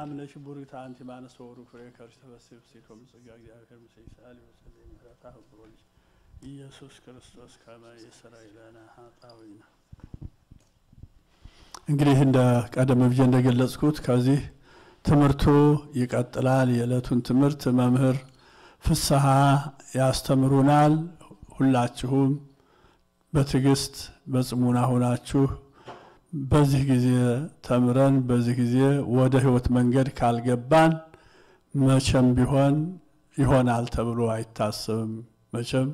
አምነሽ ቡሪት አንቲ ማነስ ወሩ ፍሬ ከርስ ተበስብ ሲቶ ምጽጋ እግዚአብሔር ምስል ይሳል ይወሰድ ምሕረታ ህብሮልሽ ኢየሱስ ክርስቶስ ከመ ይስረይ ለነ እንግዲህ እንደ ቀደም ብዬ እንደገለጽኩት ከዚህ ትምህርቱ ይቀጥላል። የዕለቱን ትምህርት መምህር ፍስሐ ያስተምሩናል። ሁላችሁም በትዕግስት በጽሙና ሆናችሁ በዚህ ጊዜ ተምረን በዚህ ጊዜ ወደ ህይወት መንገድ ካልገባን መቼም ቢሆን ይሆናል ተብሎ አይታሰብም። መቼም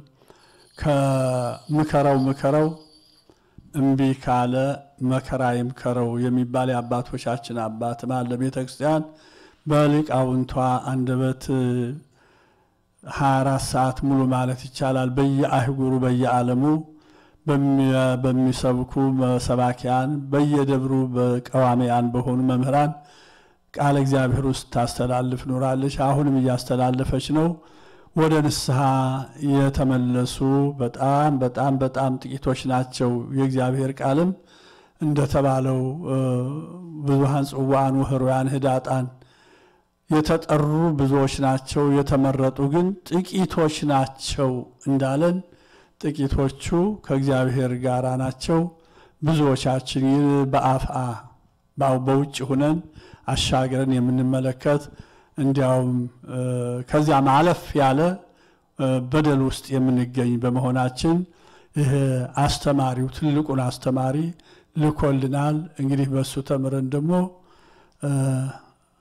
ከምከረው ምከረው እምቢ ካለ መከራ ይምከረው የሚባል የአባቶቻችን አባትም አለ። ቤተ ክርስቲያን በሊቃውንቷ አንደበት ሀያ አራት ሰዓት ሙሉ ማለት ይቻላል በየአህጉሩ በየዓለሙ በሚሰብኩ ሰባኪያን በየደብሩ በቀዋሚያን በሆኑ መምህራን ቃለ እግዚአብሔር ውስጥ ታስተላልፍ ኖራለች። አሁንም እያስተላለፈች ነው። ወደ ንስሐ የተመለሱ በጣም በጣም በጣም ጥቂቶች ናቸው። የእግዚአብሔር ቃልም እንደተባለው ብዙሃን ጽዋዓን ወኅሩያን ህዳጣን የተጠሩ ብዙዎች ናቸው፣ የተመረጡ ግን ጥቂቶች ናቸው እንዳለን ጥቂቶቹ ከእግዚአብሔር ጋር ናቸው። ብዙዎቻችን በአፍአ በውጭ ሁነን አሻግረን የምንመለከት እንዲያውም ከዚያ ማለፍ ያለ በደል ውስጥ የምንገኝ በመሆናችን ይህ አስተማሪው ትልቁን አስተማሪ ልኮልናል። እንግዲህ በእሱ ተምረን ደግሞ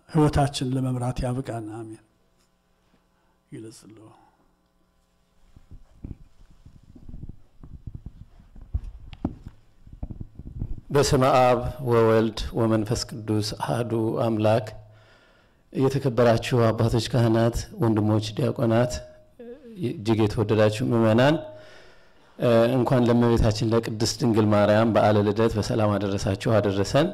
ህይወታችን ለመምራት ያብቃን። አሜን። ይግለጽልዎ። በስመ አብ ወወልድ ወመንፈስ ቅዱስ አህዱ አምላክ። የተከበራችሁ አባቶች ካህናት፣ ወንድሞች ዲያቆናት፣ እጅግ የተወደዳችሁ ምእመናን እንኳን ለእመቤታችን ለቅድስት ድንግል ማርያም በዓለ ልደት በሰላም አደረሳችሁ አደረሰን።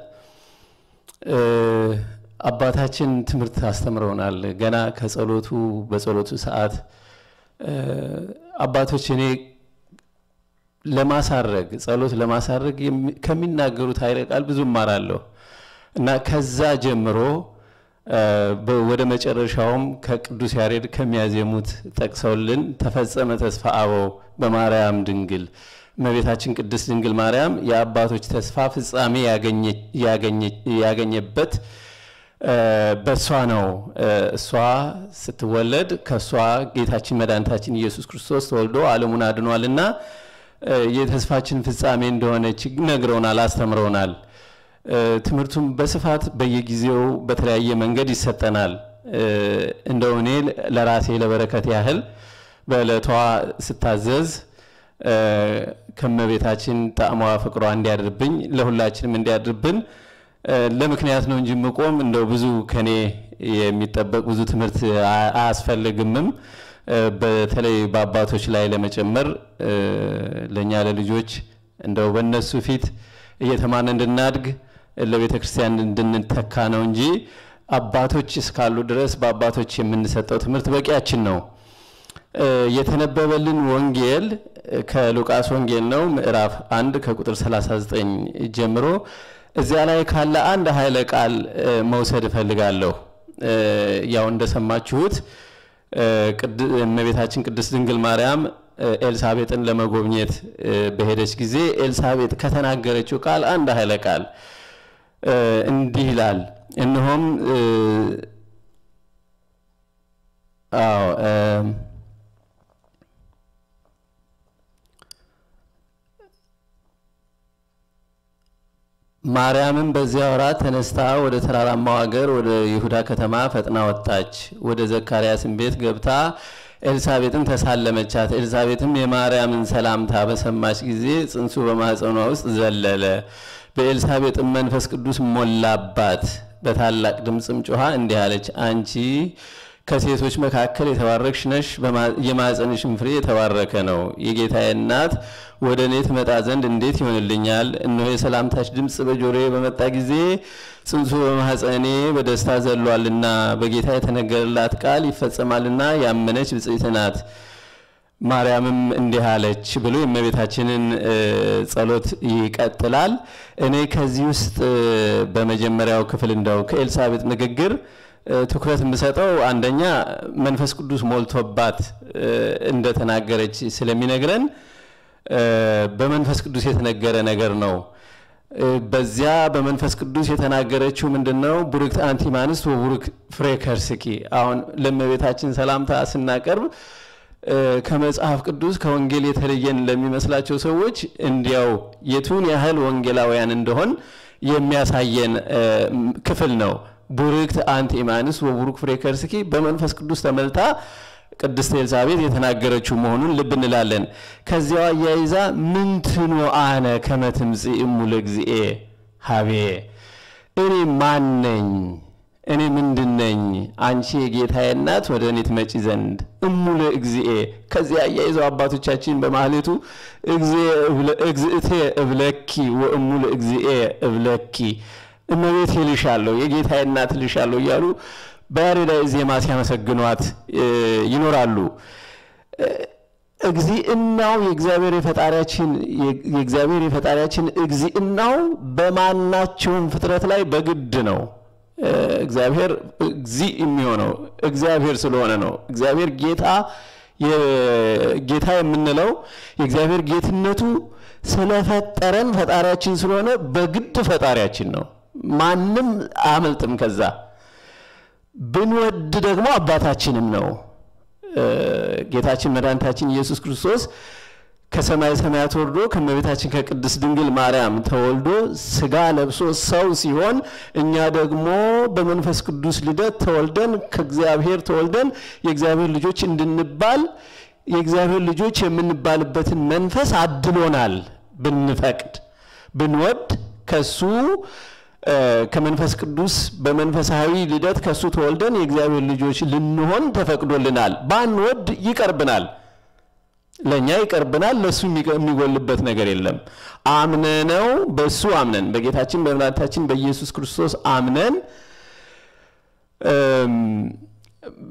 አባታችን ትምህርት አስተምረውናል። ገና ከጸሎቱ በጸሎቱ ሰዓት አባቶች እኔ ለማሳረግ ጸሎት ለማሳረግ ከሚናገሩት ኃይለ ቃል ብዙ እማራለሁ እና ከዛ ጀምሮ ወደ መጨረሻውም ከቅዱስ ያሬድ ከሚያዜሙት ጠቅሰውልን ተፈጸመ ተስፋ አበው በማርያም ድንግል እመቤታችን ቅድስት ድንግል ማርያም የአባቶች ተስፋ ፍጻሜ ያገኘበት በእሷ ነው። እሷ ስትወለድ ከእሷ ጌታችን መድኃኒታችን ኢየሱስ ክርስቶስ ተወልዶ ዓለሙን አድኗልና የተስፋችን ፍጻሜ እንደሆነች ነግረውናል፣ አስተምረውናል። ትምህርቱም በስፋት በየጊዜው በተለያየ መንገድ ይሰጠናል። እንደው እኔ ለራሴ ለበረከት ያህል በዕለቷ ስታዘዝ ከመቤታችን ጣዕሟ ፍቅሯ እንዲያድርብኝ ለሁላችንም እንዲያድርብን ለምክንያት ነው እንጂ ምቆም እንደው ብዙ ከኔ የሚጠበቅ ብዙ ትምህርት አያስፈልግምም። በተለይ በአባቶች ላይ ለመጨመር ለእኛ ለልጆች እንደው በእነሱ ፊት እየተማርን እንድናድግ ለቤተ ክርስቲያን እንድንተካ ነው እንጂ አባቶች እስካሉ ድረስ በአባቶች የምንሰጠው ትምህርት በቂያችን ነው። የተነበበልን ወንጌል ከሉቃስ ወንጌል ነው። ምዕራፍ አንድ ከቁጥር 39 ጀምሮ እዚያ ላይ ካለ አንድ ኃይለ ቃል መውሰድ እፈልጋለሁ። ያው እንደሰማችሁት እመቤታችን ቅድስት ድንግል ማርያም ኤልሳቤጥን ለመጎብኘት በሄደች ጊዜ ኤልሳቤጥ ከተናገረችው ቃል አንድ ኃይለ ቃል እንዲህ ይላል። እነሆም አዎ ማርያምም በዚያ ወራት ተነስታ ወደ ተራራማው ሀገር ወደ ይሁዳ ከተማ ፈጥና ወጣች። ወደ ዘካርያስን ቤት ገብታ ኤልሳቤጥን ተሳለመቻት። ኤልሳቤጥም የማርያምን ሰላምታ በሰማች ጊዜ ጽንሱ በማኅፀኗ ውስጥ ዘለለ። በኤልሳቤጥም መንፈስ ቅዱስ ሞላባት። በታላቅ ድምፅም ጮኻ እንዲህ አለች፣ አንቺ ከሴቶች መካከል የተባረክሽ ነሽ፣ የማኅፀንሽም ፍሬ የተባረከ ነው። የጌታዬ እናት ወደ እኔ ትመጣ ዘንድ እንዴት ይሆንልኛል? እነሆ የሰላምታች ድምፅ በጆሮዬ በመጣ ጊዜ ጽንሱ በማኅፀኔ በደስታ ዘሏልና፣ በጌታ የተነገረላት ቃል ይፈጸማልና ያመነች ብፅዕት ናት። ማርያምም እንዲህ አለች ብሎ የእመቤታችንን ጸሎት ይቀጥላል። እኔ ከዚህ ውስጥ በመጀመሪያው ክፍል እንደው ከኤልሳቤጥ ንግግር ትኩረት የምሰጠው አንደኛ መንፈስ ቅዱስ ሞልቶባት እንደተናገረች ስለሚነግረን በመንፈስ ቅዱስ የተነገረ ነገር ነው። በዚያ በመንፈስ ቅዱስ የተናገረችው ምንድን ነው? ቡርክት አንቲ እምአንስት ወቡሩክ ፍሬ ከርስኪ። አሁን ለእመቤታችን ሰላምታ ስናቀርብ ከመጽሐፍ ቅዱስ ከወንጌል የተለየን ለሚመስላቸው ሰዎች እንዲያው የቱን ያህል ወንጌላውያን እንደሆን የሚያሳየን ክፍል ነው። ቡርክት አንቲ እምአንስት ወቡሩክ ፍሬ በመንፈስ ቅዱስ ተመልታ ቅድስት ኤልሳቤጥ የተናገረችው መሆኑን ልብ እንላለን። ከዚያው አያይዛ ምንትኖ አነ ከመ ትምጽእ እሙ ለእግዚኤ ሀቤ፣ እኔ ማን ነኝ? እኔ ምንድን ነኝ? አንቺ የጌታዬ እናት ወደ እኔ ትመጪ ዘንድ እሙ ለእግዚኤ። ከዚያ አያይዘው አባቶቻችን በማህሌቱ እግዝእቴ እብለኪ ወእሙ ለእግዚኤ እብለኪ፣ እመቤቴ እልሻለሁ፣ የጌታዬ እናት እልሻለሁ እያሉ በያሬዳዊ ዜማ ሲያመሰግኗት ይኖራሉ። እግዚእናው የእግዚአብሔር የፈጣሪያችን የእግዚአብሔር የፈጣሪያችን እግዚእናው በማናቸውም ፍጥረት ላይ በግድ ነው። እግዚአብሔር እግዚእ የሚሆነው እግዚአብሔር ስለሆነ ነው። እግዚአብሔር ጌታ ጌታ የምንለው የእግዚአብሔር ጌትነቱ ስለፈጠረን ፈጣሪያችን ስለሆነ በግድ ፈጣሪያችን ነው። ማንም አያመልጥም ከዛ ብንወድ ደግሞ አባታችንም ነው። ጌታችን መድኃኒታችን ኢየሱስ ክርስቶስ ከሰማይ ሰማያት ወርዶ ከእመቤታችን ከቅድስት ድንግል ማርያም ተወልዶ ስጋ ለብሶ ሰው ሲሆን እኛ ደግሞ በመንፈስ ቅዱስ ልደት ተወልደን ከእግዚአብሔር ተወልደን የእግዚአብሔር ልጆች እንድንባል የእግዚአብሔር ልጆች የምንባልበትን መንፈስ አድሎናል። ብንፈቅድ ብንወድ ከሱ ከመንፈስ ቅዱስ በመንፈሳዊ ልደት ከሱ ተወልደን የእግዚአብሔር ልጆች ልንሆን ተፈቅዶልናል። ባንወድ ይቀርብናል፣ ለእኛ ይቀርብናል። ለእሱ የሚጎልበት ነገር የለም። አምነነው በእሱ አምነን በጌታችን በመድኃኒታችን በኢየሱስ ክርስቶስ አምነን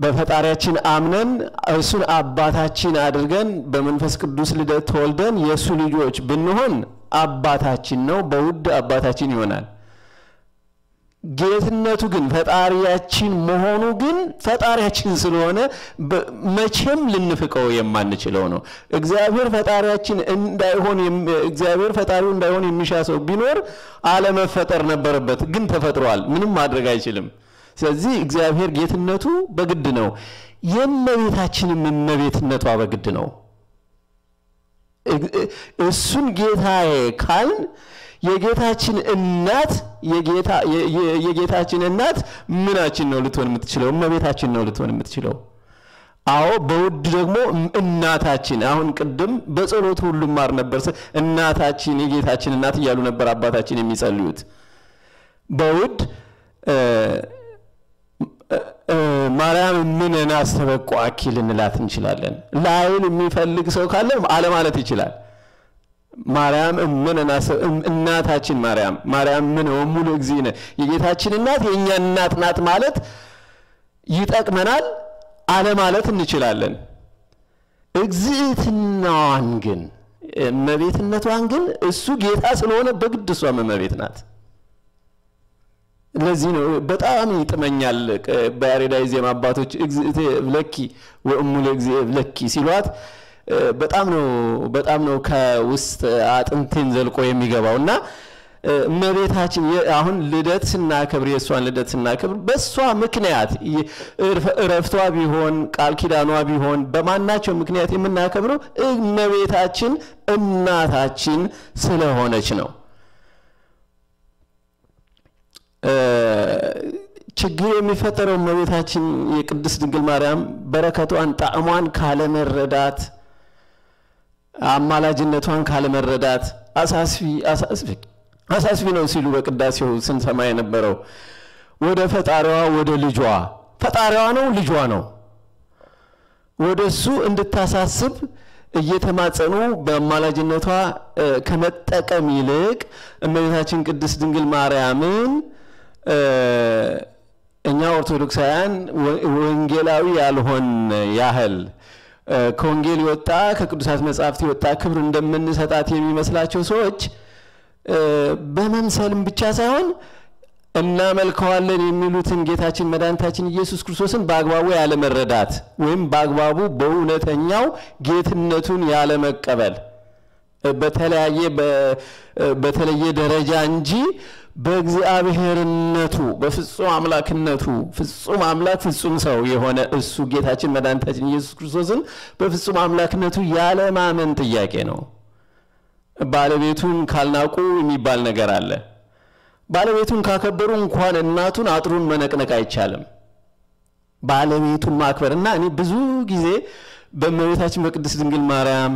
በፈጣሪያችን አምነን እሱን አባታችን አድርገን በመንፈስ ቅዱስ ልደት ተወልደን የእሱ ልጆች ብንሆን አባታችን ነው፣ በውድ አባታችን ይሆናል። ጌትነቱ ግን ፈጣሪያችን መሆኑ ግን ፈጣሪያችን ስለሆነ መቼም ልንፍቀው የማንችለው ነው። እግዚአብሔር ፈጣሪያችን እንዳይሆን እግዚአብሔር ፈጣሪው እንዳይሆን የሚሻ ሰው ቢኖር አለመፈጠር ነበረበት፣ ግን ተፈጥሯል። ምንም ማድረግ አይችልም። ስለዚህ እግዚአብሔር ጌትነቱ በግድ ነው። የእመቤታችንም እመቤትነቷ በግድ ነው። እሱን ጌታዬ ካልን የጌታችን እናት የጌታችን እናት ምናችን ነው ልትሆን የምትችለው? እመቤታችን ነው ልትሆን የምትችለው። አዎ በውድ ደግሞ እናታችን። አሁን ቅድም በጸሎቱ ሁሉም ማር ነበር እናታችን የጌታችን እናት እያሉ ነበር አባታችን የሚጸልዩት። በውድ ማርያም ምንን አስተበቋኪ ልንላት እንችላለን። ላይል የሚፈልግ ሰው ካለ አለማለት ይችላል። ማርያም ምን እናታችን ማርያም ማርያም ምን ወሙሉ እግዚእነ የጌታችን እናት የእኛ እናት ናት ማለት ይጠቅመናል፣ አለማለት እንችላለን። እግዚእትናዋን ግን እመቤትነቷን ግን እሱ ጌታ ስለሆነ በግድ እሷም እመቤት ናት። ለዚህ ነው በጣም ይጥመኛል። በያሬዳዊ ዜማ አባቶች እግዝእቴ እብለኪ ወእሙ ለእግዚእ እብለኪ ሲሏት በጣም ነው በጣም ነው ከውስጥ አጥንቴን ዘልቆ የሚገባው እና እመቤታችን አሁን ልደት ስናከብር የእሷን ልደት ስናከብር በእሷ ምክንያት እረፍቷ ቢሆን ቃል ኪዳኗ ቢሆን በማናቸው ምክንያት የምናከብረው እመቤታችን እናታችን ስለሆነች ነው። ችግር የሚፈጠረው እመቤታችን የቅድስት ድንግል ማርያም በረከቷን ጣዕሟን ካለመረዳት አማላጅነቷን ካለመረዳት አሳስቢ አሳስቢ አሳስቢ ነው ሲሉ በቅዳሴው ስንሰማ የነበረው። ወደ ፈጣሪዋ ወደ ልጇ ፈጣሪዋ ነው ልጇ ነው። ወደ እሱ እንድታሳስብ እየተማጸኑ በአማላጅነቷ ከመጠቀም ይልቅ እመቤታችን ቅድስት ድንግል ማርያምን እኛ ኦርቶዶክሳውያን ወንጌላዊ ያልሆን ያህል ከወንጌል የወጣ ከቅዱሳት መጻሕፍት የወጣ ክብር እንደምንሰጣት የሚመስላቸው ሰዎች በመምሰልም ብቻ ሳይሆን እናመልከዋለን የሚሉትን ጌታችን መድኃኒታችን ኢየሱስ ክርስቶስን በአግባቡ ያለመረዳት ወይም በአግባቡ በእውነተኛው ጌትነቱን ያለመቀበል። በተለያየ በተለየ ደረጃ እንጂ በእግዚአብሔርነቱ በፍጹም አምላክነቱ ፍጹም አምላክ ፍጹም ሰው የሆነ እሱ ጌታችን መድኃኒታችን ኢየሱስ ክርስቶስን በፍጹም አምላክነቱ ያለማመን ጥያቄ ነው። ባለቤቱን ካልናቁ የሚባል ነገር አለ። ባለቤቱን ካከበሩ እንኳን እናቱን አጥሩን መነቅነቅ አይቻልም። ባለቤቱን ማክበር እና እኔ ብዙ ጊዜ በእመቤታችን በቅድስት ድንግል ማርያም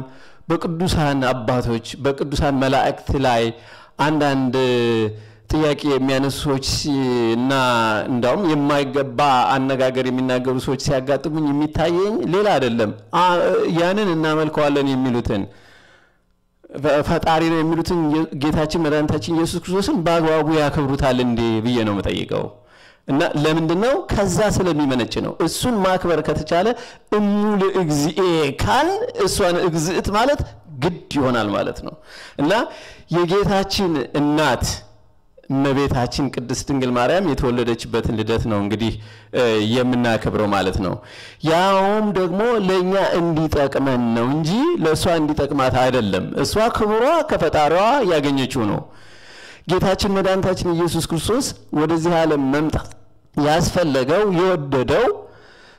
በቅዱሳን አባቶች በቅዱሳን መላእክት ላይ አንዳንድ ጥያቄ የሚያነሱ ሰዎች እና እንዳውም የማይገባ አነጋገር የሚናገሩ ሰዎች ሲያጋጥሙኝ የሚታየኝ ሌላ አይደለም፣ ያንን እናመልከዋለን የሚሉትን ፈጣሪ ነው የሚሉትን ጌታችን መድኃኒታችን ኢየሱስ ክርስቶስን በአግባቡ ያከብሩታል እንዴ ብዬ ነው የምጠይቀው። እና ለምንድን ነው? ከዛ ስለሚመነጭ ነው። እሱን ማክበር ከተቻለ እሙ ለእግዚኤ ካል እሷን እግዝእት ማለት ግድ ይሆናል ማለት ነው። እና የጌታችን እናት እመቤታችን ቅድስት ድንግል ማርያም የተወለደችበትን ልደት ነው እንግዲህ የምናከብረው ማለት ነው። ያውም ደግሞ ለእኛ እንዲጠቅመን ነው እንጂ ለእሷ እንዲጠቅማት አይደለም። እሷ ክብሯ ከፈጣሪዋ ያገኘችው ነው። ጌታችን መድኃኒታችን ኢየሱስ ክርስቶስ ወደዚህ ዓለም መምጣት ያስፈለገው የወደደው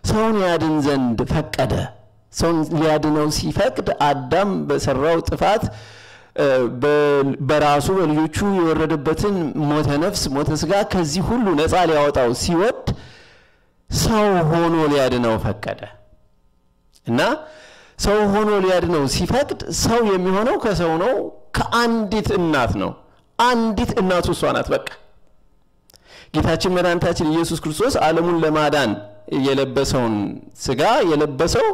ሰውን ያድን ዘንድ ፈቀደ። ሰውን ሊያድነው ሲፈቅድ አዳም በሰራው ጥፋት በራሱ በልጆቹ የወረደበትን ሞተ ነፍስ ሞተ ስጋ ከዚህ ሁሉ ነፃ ሊያወጣው ሲወድ ሰው ሆኖ ሊያድነው ፈቀደ እና ሰው ሆኖ ሊያድነው ሲፈቅድ ሰው የሚሆነው ከሰው ነው፣ ከአንዲት እናት ነው። አንዲት እናቱ እሷ ናት። በቃ ጌታችን መድኃኒታችን ኢየሱስ ክርስቶስ ዓለሙን ለማዳን የለበሰውን ስጋ የለበሰው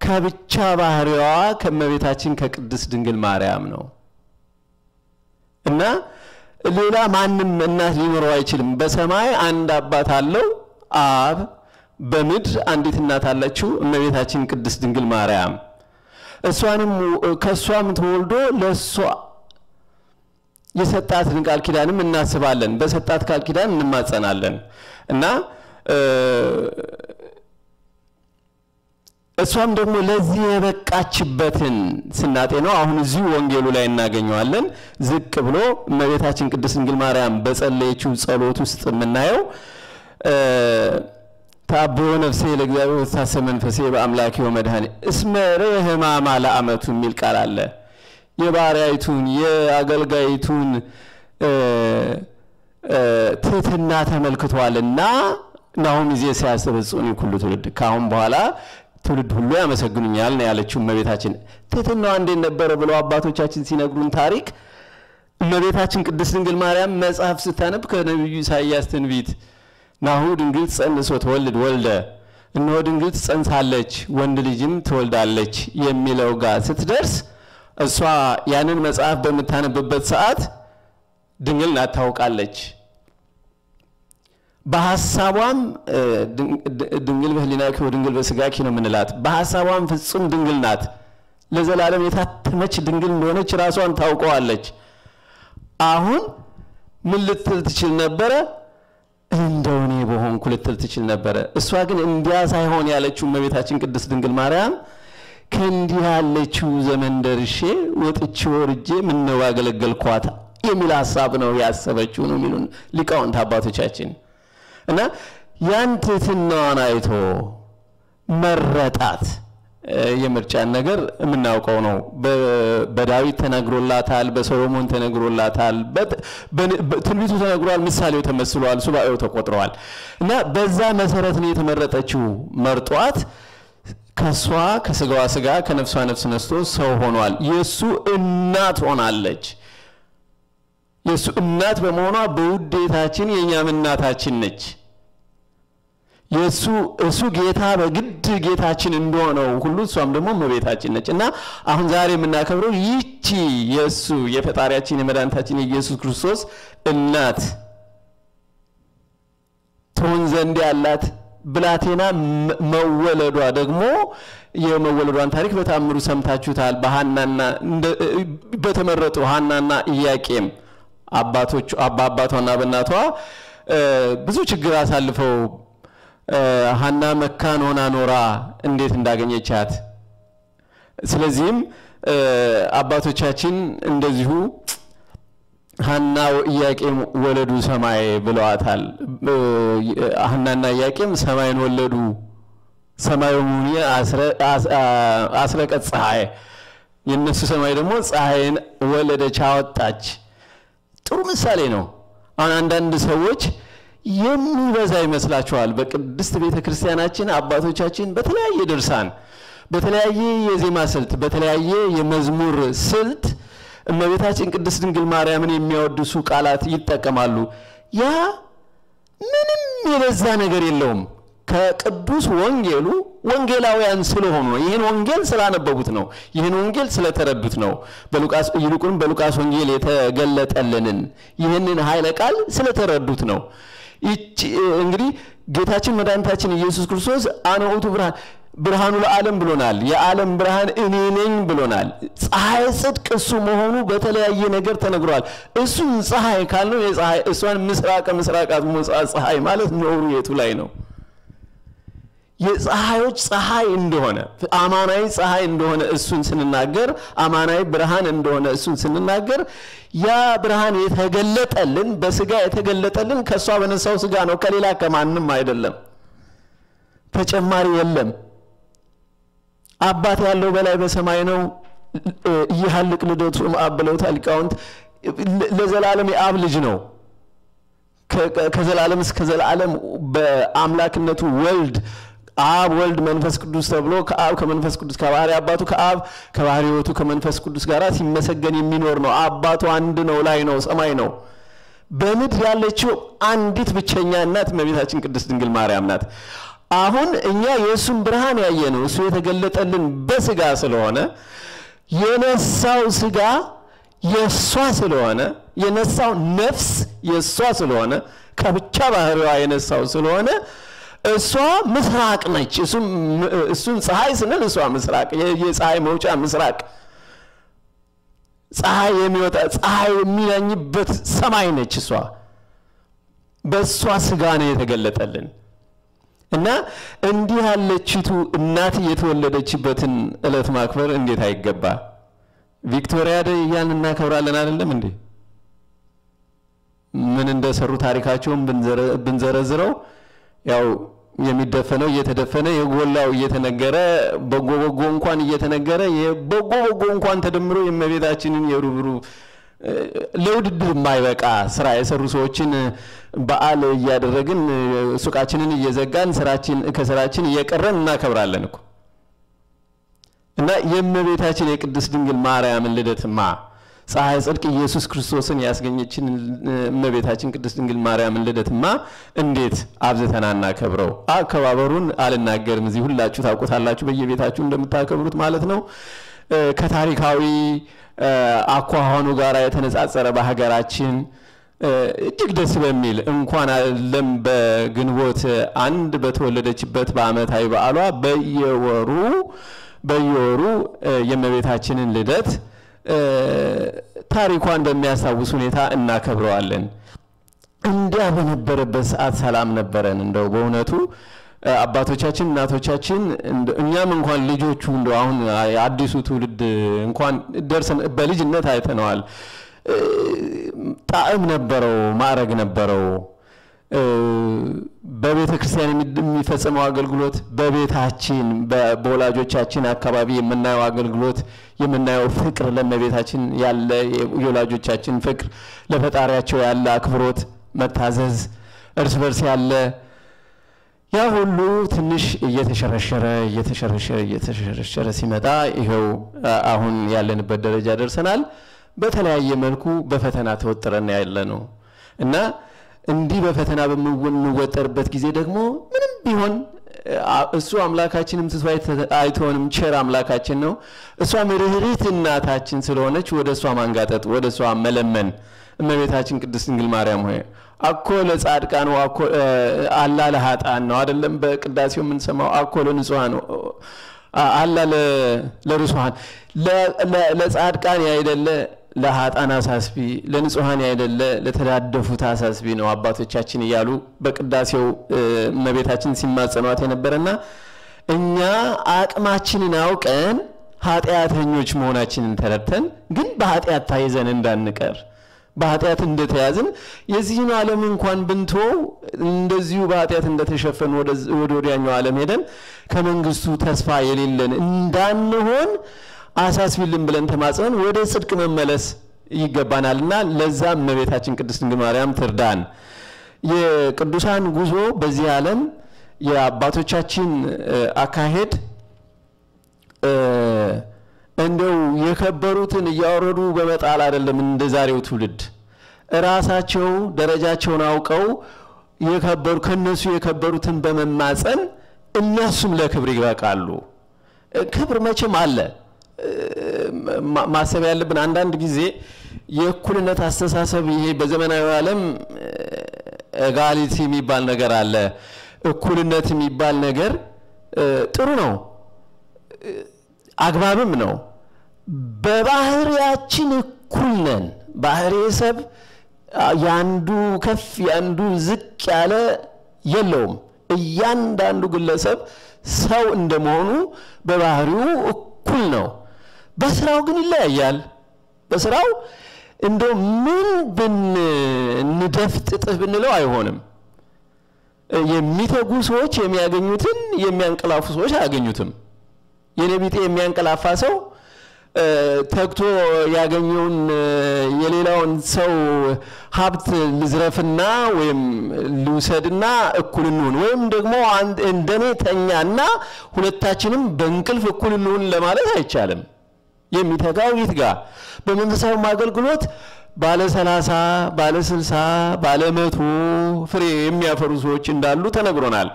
ከብቻ ባህሪዋ ከእመቤታችን ከቅድስት ድንግል ማርያም ነው እና ሌላ ማንም እናት ሊኖረው አይችልም። በሰማይ አንድ አባት አለው አብ፣ በምድር አንዲት እናት አለችው እመቤታችን ቅድስት ድንግል ማርያም። እሷንም ከእሷም ተወልዶ ለእሷ የሰጣትን ቃል ኪዳንም እናስባለን። በሰጣት ቃል ኪዳን እንማጸናለን እና እሷም ደግሞ ለዚህ የበቃችበትን ስናጤ ነው። አሁን እዚሁ ወንጌሉ ላይ እናገኘዋለን። ዝቅ ብሎ እመቤታችን ቅድስት ድንግል ማርያም በጸለየችው ጸሎት ውስጥ የምናየው ታብዮ ነፍሴ ለእግዚአብሔር ወታሰብ መንፈሴ በአምላኪ ወመድኃኔ እስመ ርህማማ ለአመቱ የሚል ቃል አለ። የባሪያይቱን የአገልጋይቱን ትህትና ተመልክቷልና ናሁም ጊዜ ሲያስተበጽኡኒ ኩሉ ትውልድ ከአሁን በኋላ ትውልድ ሁሉ ያመሰግኑኛል ነው ያለችው እመቤታችን። ትህትናዋ እንዴት ነበረ ብለው አባቶቻችን ሲነግሩን ታሪክ እመቤታችን ቅድስት ድንግል ማርያም መጽሐፍ ስታነብ ከነቢዩ ኢሳይያስ ትንቢት ናሁ ድንግል ትጸንስ ወትወልድ ወልደ፣ እነሆ ድንግል ትጸንሳለች ወንድ ልጅም ትወልዳለች የሚለው ጋር ስትደርስ እሷ ያንን መጽሐፍ በምታነብበት ሰዓት ድንግል ናት በሀሳቧም ድንግል በህሊናኪ ወድንግል በስጋኪ ነው የምንላት። በሀሳቧም ፍጹም ድንግል ናት። ለዘላለም የታተመች ድንግል እንደሆነች ራሷን ታውቀዋለች። አሁን ምን ልትል ትችል ነበረ? እንደው እኔ በሆንኩ ልትል ትችል ነበረ። እሷ ግን እንዲያ ሳይሆን ያለችው እመቤታችን ቅድስት ድንግል ማርያም ከእንዲህ ያለችው ዘመን ደርሼ ወጥቼ ወርጄ ምነው አገለገልኳት የሚል ሀሳብ ነው ያሰበችው ነው የሚሉን ሊቃውንት አባቶቻችን። እና ያን ትሕትናዋን አይቶ መረጣት። የምርጫን ነገር የምናውቀው ነው። በዳዊት ተነግሮላታል፣ በሰሎሞን ተነግሮላታል፣ ትንቢቱ ተነግሯል፣ ምሳሌው ተመስሏል፣ ሱባኤው ተቆጥረዋል። እና በዛ መሰረት ነው የተመረጠችው። መርጧት ከሷ ከስጋዋ ስጋ ከነፍሷ ነፍስ ነስቶ ሰው ሆኗል። የእሱ እናት ሆናለች። የእሱ እናት በመሆኗ በውዴታችን የእኛም እናታችን ነች። የእሱ እሱ ጌታ በግድ ጌታችን እንደሆነው ሁሉ እሷም ደግሞ እመቤታችን ነች እና አሁን ዛሬ የምናከብረው ይቺ የእሱ የፈጣሪያችን የመድኃኒታችን የኢየሱስ ክርስቶስ እናት ትሆን ዘንድ ያላት ብላቴና መወለዷ ደግሞ የመወለዷን ታሪክ በታምሩ ሰምታችሁታል። በሀናና በተመረጡ ሀናና ኢያቄም አባቶቹ በአባቷና በእናቷ ብዙ ችግር አሳልፈው ሀና መካን ሆና ኖራ እንዴት እንዳገኘቻት ስለዚህም አባቶቻችን እንደዚሁ ሀና ኢያቄም ወለዱ ሰማይ ብለዋታል። ሀናና ኢያቄም ሰማይን ወለዱ። ሰማዩ ሙኒ አስረቀት ፀሐይ፣ የእነሱ ሰማይ ደግሞ ፀሐይን ወለደች አወጣች። ጥሩ ምሳሌ ነው። አንዳንድ ሰዎች የሚበዛ ይመስላችኋል። በቅድስት ቤተ ክርስቲያናችን አባቶቻችን በተለያየ ድርሳን፣ በተለያየ የዜማ ስልት፣ በተለያየ የመዝሙር ስልት እመቤታችን ቅድስት ድንግል ማርያምን የሚያወድሱ ቃላት ይጠቀማሉ። ያ ምንም የበዛ ነገር የለውም። ከቅዱስ ወንጌሉ ወንጌላውያን ስለሆኑ ነው። ይህን ወንጌል ስላነበቡት ነው። ይህን ወንጌል ስለተረዱት ነው። በሉቃስ ይልቁንም በሉቃስ ወንጌል የተገለጠልንን ይህንን ኃይለ ቃል ስለተረዱት ነው። እንግዲህ ጌታችን መድኃኒታችን ኢየሱስ ክርስቶስ አነ ውእቱ ብርሃን ብርሃኑ ለዓለም ብሎናል። የዓለም ብርሃን እኔ ነኝ ብሎናል። ፀሐይ ጽድቅ እሱ መሆኑ በተለያየ ነገር ተነግሯል። እሱን ፀሐይ ካልነው የፀሐይ እሷን ምስራቀ ምስራቃት ፀሐይ ማለት ኖሩ የቱ ላይ ነው? የፀሐዮች ፀሐይ እንደሆነ አማናዊ ፀሐይ እንደሆነ እሱን ስንናገር አማናዊ ብርሃን እንደሆነ እሱን ስንናገር ያ ብርሃን የተገለጠልን በስጋ የተገለጠልን ከእሷ በነሳው ስጋ ነው፣ ከሌላ ከማንም አይደለም። ተጨማሪ የለም። አባት ያለው በላይ በሰማይ ነው። እያህልቅ ልደቱ እምአብ ብለውታል ሊቃውንት። ለዘላለም የአብ ልጅ ነው። ከዘላለም እስከ ዘላለም በአምላክነቱ ወልድ አብ ወልድ መንፈስ ቅዱስ ተብሎ ከአብ ከመንፈስ ቅዱስ ከባህሪ አባቱ ከአብ ከባህሪ ሕይወቱ ከመንፈስ ቅዱስ ጋር ሲመሰገን የሚኖር ነው። አባቱ አንድ ነው፣ ላይ ነው፣ ሰማይ ነው። በምድር ያለችው አንዲት ብቸኛ እናት እመቤታችን ቅድስት ድንግል ማርያም ናት። አሁን እኛ የእሱን ብርሃን ያየ ነው። እሱ የተገለጠልን በስጋ ስለሆነ የነሳው ስጋ የእሷ ስለሆነ የነሳው ነፍስ የእሷ ስለሆነ ከብቻ ባህሪዋ የነሳው ስለሆነ እሷ ምስራቅ ነች። እሱን ፀሐይ ስንል እሷ ምስራቅ፣ የፀሐይ መውጫ ምስራቅ፣ ፀሐይ የሚወጣ ፀሐይ የሚናኝበት ሰማይ ነች። እሷ በእሷ ስጋ ነው የተገለጠልን እና እንዲህ ያለችቱ እናት የተወለደችበትን ዕለት ማክበር እንዴት አይገባ? ቪክቶሪያ ደይ እያልን እናከብራለን አይደለም እንዴ? ምን እንደሰሩ ታሪካቸውን ብንዘረዝረው ያው የሚደፈነው እየተደፈነ የጎላው እየተነገረ በጎ በጎ እንኳን እየተነገረ በጎ በጎ እንኳን ተደምሮ የእመቤታችንን የሩብሩ ለውድድር የማይበቃ ስራ የሰሩ ሰዎችን በዓል እያደረግን ሱቃችንን እየዘጋን ስራችን ከስራችን እየቀረን እናከብራለን እኮ። እና የእመቤታችን የቅድስት ድንግል ማርያምን ልደትማ ፀሐይ ጽድቅ ኢየሱስ ክርስቶስን ያስገኘችን እመቤታችን ቅድስት ድንግል ማርያምን ልደትማ እንዴት አብዝተን አናከብረው? አከባበሩን አልናገርም። እዚህ ሁላችሁ ታውቁታላችሁ፣ በየቤታችሁ እንደምታከብሩት ማለት ነው። ከታሪካዊ አኳኋኑ ጋር የተነጻጸረ በሀገራችን እጅግ ደስ በሚል እንኳን አይደለም በግንቦት አንድ በተወለደችበት በዓመታዊ በዓሏ በየወሩ በየወሩ የእመቤታችንን ልደት ታሪኳን በሚያስታውስ ሁኔታ እናከብረዋለን። እንዲያ በነበረበት ሰዓት ሰላም ነበረን። እንደው በእውነቱ አባቶቻችን እናቶቻችን እኛም እንኳን ልጆቹ እንደው አሁን አዲሱ ትውልድ እንኳን ደርሰን በልጅነት አይተነዋል። ጣዕም ነበረው፣ ማዕረግ ነበረው። በቤተ ክርስቲያን የሚፈጸመው አገልግሎት በቤታችን በወላጆቻችን አካባቢ የምናየው አገልግሎት የምናየው ፍቅር ለእመቤታችን ያለ የወላጆቻችን ፍቅር ለፈጣሪያቸው ያለ አክብሮት፣ መታዘዝ፣ እርስ በርስ ያለ ያ ሁሉ ትንሽ እየተሸረሸረ እየተሸረሸረ እየተሸረሸረ ሲመጣ ይኸው አሁን ያለንበት ደረጃ ደርሰናል። በተለያየ መልኩ በፈተና ተወጥረን ያለ ነው እና እንዲህ በፈተና በምንወጠርበት ጊዜ ደግሞ ምንም ቢሆን እሱ አምላካችንም ትቶ አይተወንም። ቸር አምላካችን ነው። እሷም ርኅሪት እናታችን ስለሆነች ወደ እሷ ማንጋጠጥ፣ ወደ እሷ መለመን። እመቤታችን ቅድስት ድንግል ማርያም ሆይ አኮ ለጻድቃን አላ ለሀጣን ነው አይደለም? በቅዳሴው የምንሰማው አኮ ለንጹሐን አላ ለርሱሐን ለጻድቃን ያይደለ ለሀጣን አሳስቢ ለንጹሐን ያይደለ ለተዳደፉት አሳስቢ ነው አባቶቻችን እያሉ በቅዳሴው እመቤታችን ሲማጸኗት የነበረና እኛ አቅማችንን አውቀን ኃጢአተኞች መሆናችንን ተረድተን ግን በኃጢአት ታይዘን እንዳንቀር በኃጢአት እንደተያዝን የዚህን ዓለም እንኳን ብንተወው እንደዚሁ በኃጢአት እንደተሸፈን ወደ ወዲያኛው ዓለም ሄደን ከመንግስቱ ተስፋ የሌለን እንዳንሆን አሳስቢልን ብለን ተማጽነን ወደ ጽድቅ መመለስ ይገባናል ለዛ እመቤታችን ቅድስት ድንግል ማርያም ትርዳን። የቅዱሳን ጉዞ በዚህ ዓለም የአባቶቻችን አካሄድ እንደው የከበሩትን እያወረዱ በመጣል አይደለም። እንደ ዛሬው ትውልድ እራሳቸው ደረጃቸውን አውቀው የከበሩ ከነሱ የከበሩትን በመማፀን እነሱም ለክብር ይበቃሉ። ክብር መቼም አለ። ማሰብ ያለብን አንዳንድ ጊዜ የእኩልነት አስተሳሰብ ይሄ በዘመናዊ ዓለም ኤጋሊቲ የሚባል ነገር አለ። እኩልነት የሚባል ነገር ጥሩ ነው፣ አግባብም ነው። በባህሪያችን እኩል ነን። ባህሪ ሰብ የአንዱ ከፍ የአንዱ ዝቅ ያለ የለውም። እያንዳንዱ ግለሰብ ሰው እንደመሆኑ በባህሪው እኩል ነው። በስራው ግን ይለያያል። በስራው እንደው ምን ብንደፍጥጥህ ብንለው አይሆንም። የሚተጉ ሰዎች የሚያገኙትን የሚያንቀላፉ ሰዎች አያገኙትም። የነቢጤ የሚያንቀላፋ ሰው ተግቶ ያገኘውን የሌላውን ሰው ሀብት ልዝረፍና ወይም ልውሰድና እኩል እንሁን ወይም ደግሞ እንደኔ ተኛና ሁለታችንም በእንቅልፍ እኩል እንሁን ለማለት አይቻልም። የሚተጋው ይትጋ። በመንፈሳዊ አገልግሎት ባለ ሰላሳ ባለ ስልሳ ባለ መቶ ፍሬ የሚያፈሩ ሰዎች እንዳሉ ተነግሮናል።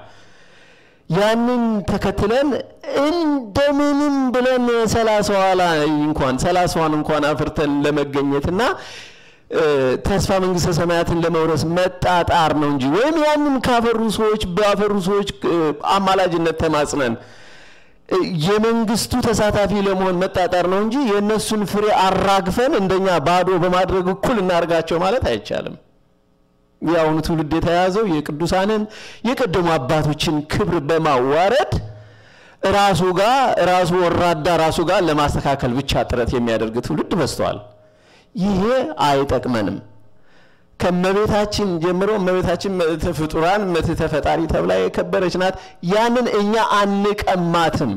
ያንን ተከትለን እንደምንም ብለን ሰላሳዋ ላይ እንኳን ሰላሳዋን እንኳን አፍርተን ለመገኘትና ተስፋ መንግስተ ሰማያትን ለመውረስ መጣጣር ነው እንጂ ወይም ያንን ካፈሩ ሰዎች ባፈሩ ሰዎች አማላጅነት ተማጽነን የመንግስቱ ተሳታፊ ለመሆን መጣጣር ነው እንጂ የእነሱን ፍሬ አራግፈን እንደኛ ባዶ በማድረግ እኩል እናርጋቸው ማለት አይቻልም። የአሁኑ ትውልድ የተያዘው የቅዱሳንን የቀደሙ አባቶችን ክብር በማዋረድ ራሱ ጋር ራሱ ወራዳ ራሱ ጋር ለማስተካከል ብቻ ጥረት የሚያደርግ ትውልድ በዝቷል። ይሄ አይጠቅመንም። ከእመቤታችን ጀምሮ እመቤታችን ፍጡራን ምትሕተ ፈጣሪ ተብላ የከበረች ናት። ያንን እኛ አንቀማትም።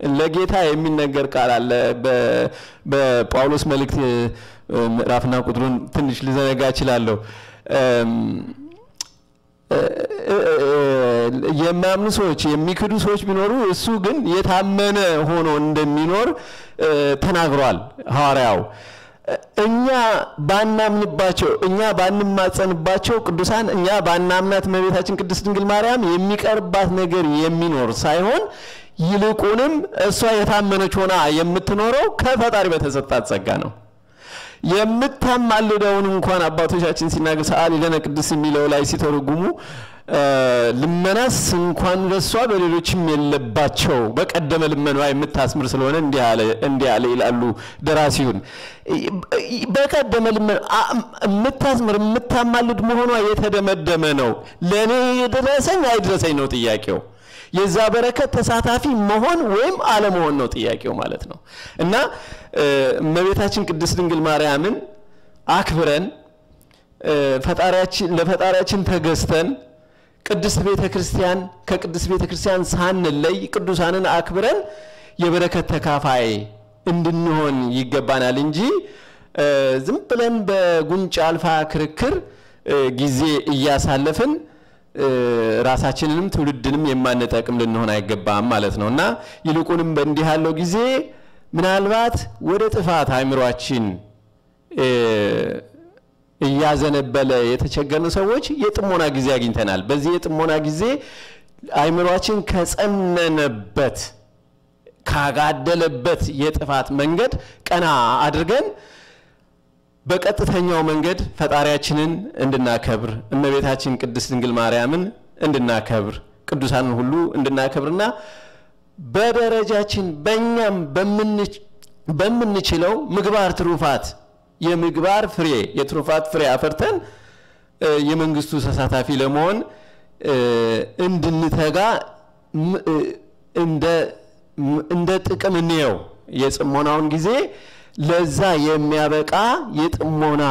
ለጌታ የሚነገር ቃል አለ። በጳውሎስ መልእክት ምዕራፍና ቁጥሩን ትንሽ ልዘነጋ እችላለሁ። የማያምኑ ሰዎች የሚክዱ ሰዎች ቢኖሩ እሱ ግን የታመነ ሆኖ እንደሚኖር ተናግሯል ሐዋርያው። እኛ ባናምንባቸው እኛ ባንማጸንባቸው ቅዱሳን እኛ ባናምናት እመቤታችን ቅድስት ድንግል ማርያም የሚቀርባት ነገር የሚኖር ሳይሆን ይልቁንም እሷ የታመነች ሆና የምትኖረው ከፈጣሪ በተሰጣት ጸጋ ነው። የምታማልደውን እንኳን አባቶቻችን ሲናገር ሰአሊ ለነ ቅድስት የሚለው ላይ ሲተረጉሙ ልመናስ እንኳን በሷ በሌሎችም የለባቸው በቀደመ ልመኗ የምታስምር ስለሆነ እንዲህ አለ ይላሉ ደራሲውን። በቀደመ ልመና የምታስምር የምታማልድ መሆኗ የተደመደመ ነው። ለእኔ የደረሰኝ አይድረሰኝ ነው ጥያቄው። የዛ በረከት ተሳታፊ መሆን ወይም አለመሆን ነው ጥያቄው ማለት ነው። እና እመቤታችን ቅድስት ድንግል ማርያምን አክብረን ለፈጣሪያችን ተገዝተን ቅድስት ቤተ ክርስቲያን ከቅድስት ቤተ ክርስቲያን ሳንለይ ቅዱሳንን አክብረን የበረከት ተካፋይ እንድንሆን ይገባናል እንጂ ዝም ብለን በጉንጭ አልፋ ክርክር ጊዜ እያሳለፍን ራሳችንንም ትውልድንም የማንጠቅም ልንሆን አይገባም ማለት ነው። እና ይልቁንም በእንዲህ ያለው ጊዜ ምናልባት ወደ ጥፋት አእምሯችን እያዘነበለ የተቸገርን ሰዎች የጥሞና ጊዜ አግኝተናል። በዚህ የጥሞና ጊዜ አእምሯችን ከጸነነበት ካጋደለበት የጥፋት መንገድ ቀና አድርገን በቀጥተኛው መንገድ ፈጣሪያችንን እንድናከብር እመቤታችን ቅድስት ድንግል ማርያምን እንድናከብር ቅዱሳንን ሁሉ እንድናከብርና በደረጃችን በእኛም በምንችለው ምግባር ትሩፋት የምግባር ፍሬ የትሩፋት ፍሬ አፈርተን የመንግስቱ ተሳታፊ ለመሆን እንድንተጋ እንደ ጥቅም እንየው። የጽሞናውን ጊዜ ለዛ የሚያበቃ የጥሞና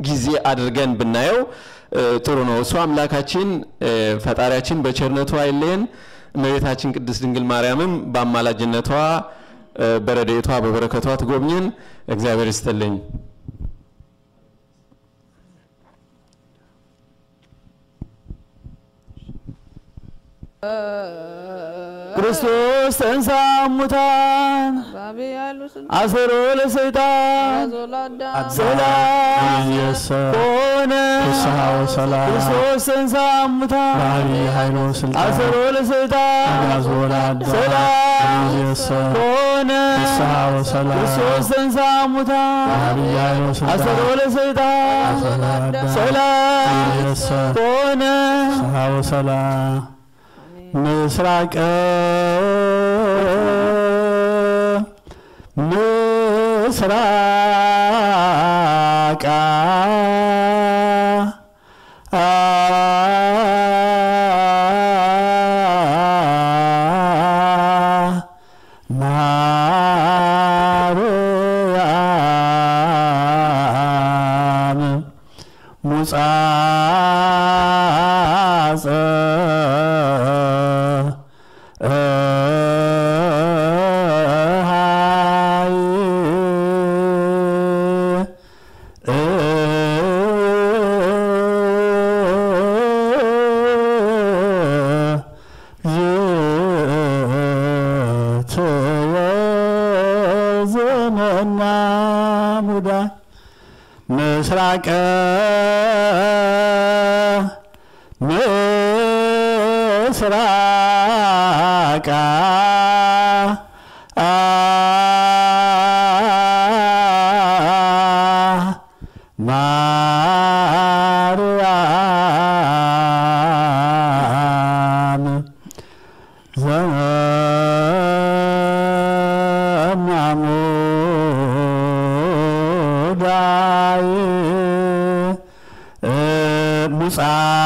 ጊዜ አድርገን ብናየው ጥሩ ነው። እሱ አምላካችን ፈጣሪያችን በቸርነቱ አይለየን። እመቤታችን ቅድስት ድንግል ማርያምም በአማላጅነቷ በረድኤቷ በበረከቷ ትጎብኝን። እግዚአብሔር ይስጥልኝ። ክርስቶስ ተንሥአ እሙታን አሰሮ ለሰይጣን ሰላም ኮነ። ክርስቶስ ተንሥአ እሙታን አሰሮ ለሰይጣን ሰላም ኮነ። ክርስቶስ ተንሥአ እሙታን አሰሮ ለሰይጣን ሰላም ኮነ። ምስራቀ ምስራቃ ማርያም ሙጻጸ ዘመና ሙዳይ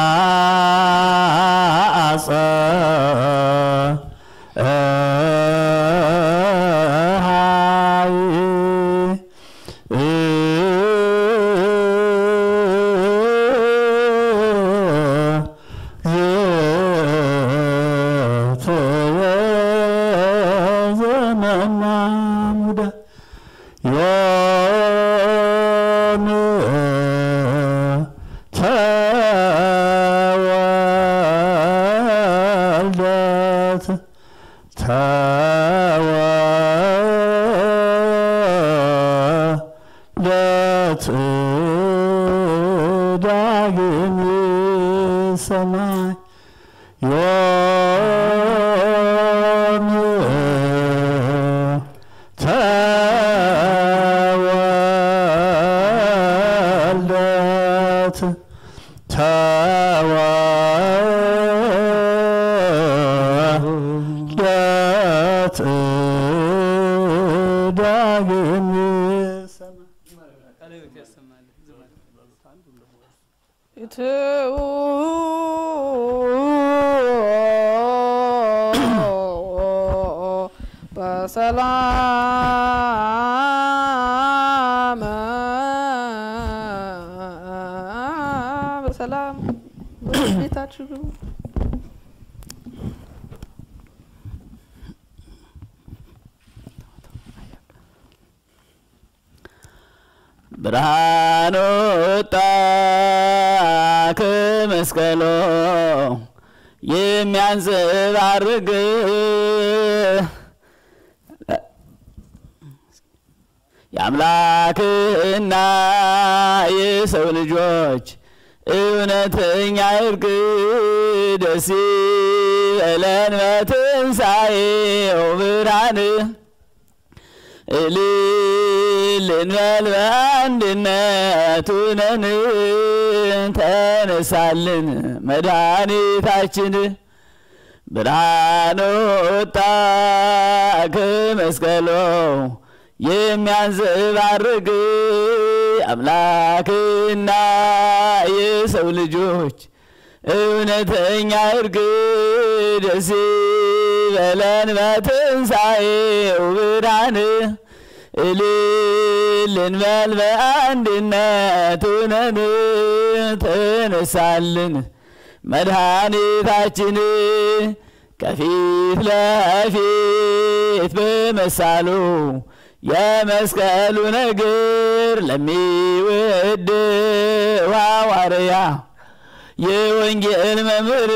እውነተኛ እርቅ ደስ ይበለን በትንሣኤው ብርሃን እልል ልንበል በአንድነት ሁነን ተነሳልን መድኃኒታችን። ብርሃን ወጣ ከመስቀሎ የሚያንጸባርቅ አምላክና የሰው ልጆች እውነተኛ እርቅ ደስ በለን በትንሣኤው ብርሃን እልል እንበል በአንድነት ሁነን ተነሳልን መድኃኒታችን ከፊት ለፊት በመሳሉ የመስቀሉ ነገር ለሚወደው ሐዋርያ የወንጌል መምህር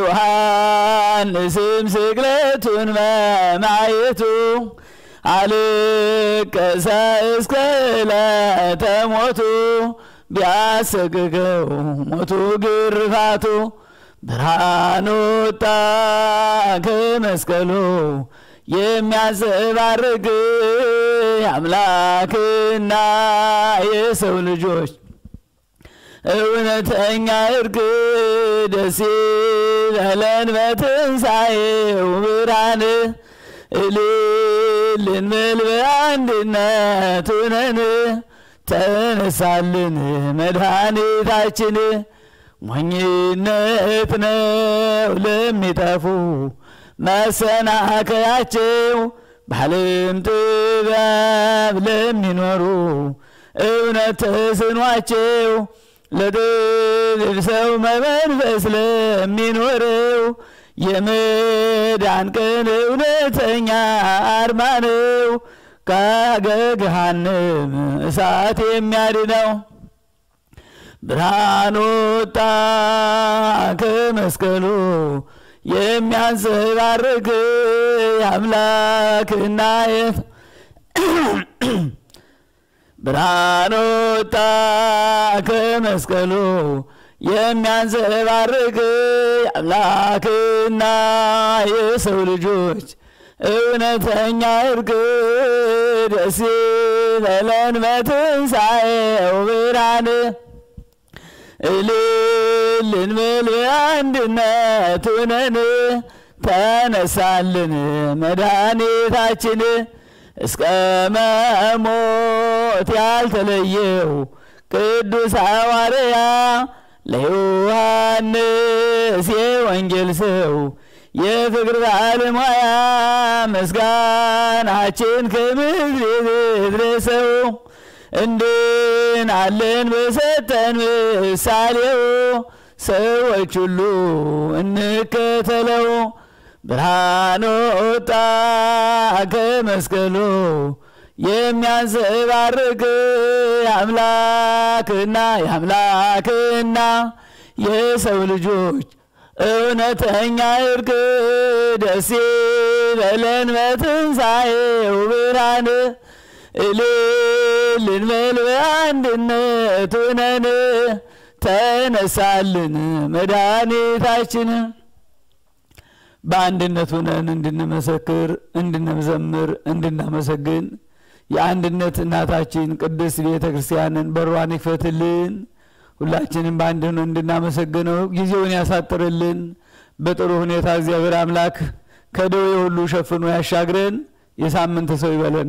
ዮሐንስም ስቅለቱን በማየቱ አለቀሰ እስከ ዕለተ ሞቱ ቢያሰቅቀው ሞቱ ግርፋቱ ብርሃን ወጣ ከመስቀሉ የሚያንጸባርቅ አምላክና የሰው ልጆች። እውነተኛ እርቅ ደስ በለን በትንሣኤው ብርሃን እልል እንበል በአንድነት ሁነን ተነሳልን መድኃኒታችን። ሞኝነት ነው ለሚጠፉ መሰናከያቸው ባህልም ጥበብ ለሚኖሩ እውነት ተስኗቸው ለጥበብ ሰው መመንፈስ ለሚኖረው የመዳን ቀን እውነተኛ አርማ ነው። ከገሃነም እሳት የሚያድነው ብርሃን ወጣ ከመስቀሉ የሚያንጸባርቅ የአምላክና ብርሃን ወጣ ከመስቀሉ። የሚያንጸባርቅ የአምላክና የሰው ልጆች። እውነተኛ እርቅ ደስ በለን በትንሣኤው ብርሃን እልል እንበል በአንድነት ሁነን ተነሳልን መድኃኒታችን። እስከ መሞት ያልተለየው ቅዱስ ሐዋርያ ለዮሐንስ የወንጌል ሰው የፍቅር ባለሙያ ምስጋናችን ከምድር ይድረሰው እንድናለን በሰጠን ምሳሌው ሰዎች ሁሉ እንከተለው። ብርሃን ወጣ ከመስቀሉ የሚያንጸባርቅ የአምላክና የአምላክና የሰው ልጆች እውነተኛ እርቅ ደስ በለን በትንሣኤው ብርሃን እልል እንበል በአንድነት ሁነን ተነሳልን መድኃኒታችን። በአንድነት ሁነን እንድንመሰክር እንድንዘምር እንድናመሰግን የአንድነት እናታችን ቅድስት ቤተ ክርስቲያንን በሯን ይክፈትልን። ሁላችንም በአንድ ሆነን እንድናመሰግነው ጊዜውን ያሳጥርልን። በጥሩ ሁኔታ እግዚአብሔር አምላክ ከደዌ ሁሉ ሸፍኖ ያሻግረን። የሳምንት ሰው ይበለን